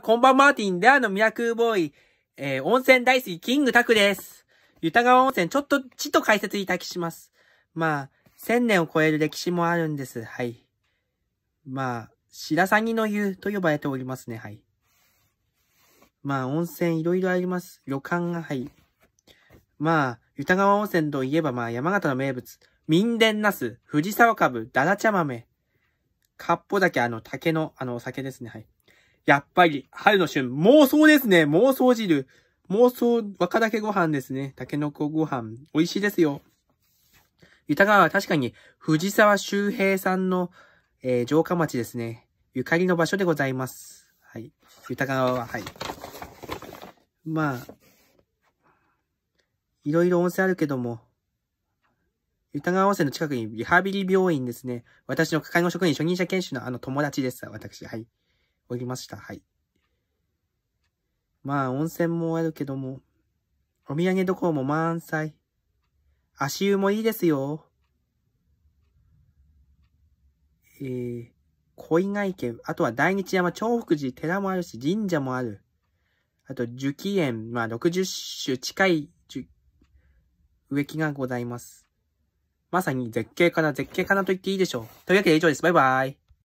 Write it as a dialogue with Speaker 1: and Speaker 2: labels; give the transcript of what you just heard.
Speaker 1: こんばんマーティン、レアのミラクルボーイ、えー、温泉大好き、キングタクです。ユタ川温泉、ちょっと、ちと解説いただきします。まあ、千年を超える歴史もあるんです。はい。まあ、白鷺の湯と呼ばれておりますね。はい。まあ、温泉いろいろあります。旅館が、はい。まあ、ユタ川温泉といえば、まあ、山形の名物、minden ナス、藤沢かぶ、だら茶豆、かっぽだけあの竹の、あのお酒ですね。はい。やっぱり、春の旬、妄想ですね。妄想汁。妄想若竹ご飯ですね。竹の子ご飯。美味しいですよ。豊川は確かに藤沢周平さんの、えー、城下町ですね。ゆかりの場所でございます。はい。豊川は、はい。まあ、いろいろ温泉あるけども、豊川温泉の近くにリハビリ病院ですね。私の介護職員初任者研修のあの友達です。私、はい。おりました。はい。まあ、温泉もあるけども、お土産どころも満載。足湯もいいですよ。えー、恋貝家、あとは大日山、長福寺、寺もあるし、神社もある。あと、樹木園、まあ、60種近い植木がございます。まさに絶景かな、絶景かなと言っていいでしょう。というわけで以上です。バイバイ。